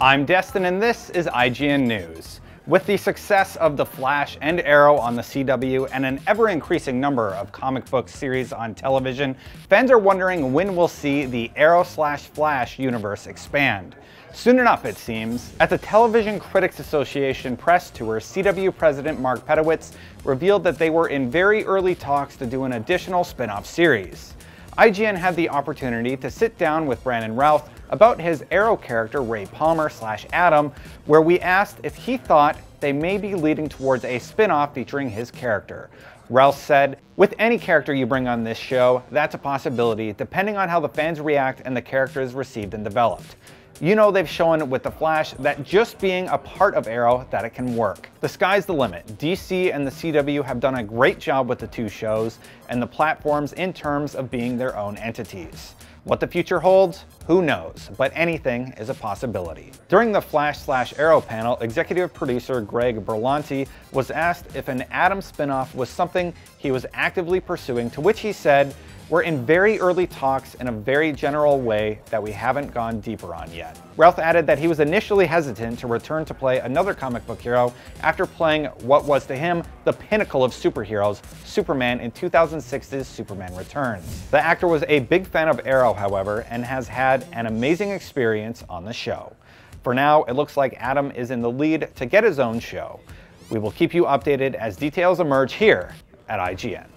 I'm Destin and this is IGN News. With the success of The Flash and Arrow on the CW and an ever-increasing number of comic book series on television, fans are wondering when we'll see the Arrow slash Flash universe expand. Soon enough, it seems. At the Television Critics Association press tour, CW President Mark Pedowitz revealed that they were in very early talks to do an additional spin-off series. IGN had the opportunity to sit down with Brandon Routh about his Arrow character Ray Palmer slash Atom, where we asked if he thought they may be leading towards a spin-off featuring his character. Routh said, with any character you bring on this show, that's a possibility depending on how the fans react and the character is received and developed. You know they've shown with The Flash that just being a part of Arrow that it can work. The sky's the limit. DC and the CW have done a great job with the two shows and the platforms in terms of being their own entities. What the future holds, who knows, but anything is a possibility. During the Flash slash Arrow panel, executive producer Greg Berlanti was asked if an Atom spinoff was something he was actively pursuing, to which he said, we're in very early talks in a very general way that we haven't gone deeper on yet. Routh added that he was initially hesitant to return to play another comic book hero after playing what was to him the pinnacle of superheroes, Superman in 2006's Superman Returns. The actor was a big fan of Arrow, however, and has had an amazing experience on the show. For now, it looks like Atom is in the lead to get his own show. We will keep you updated as details emerge here at IGN.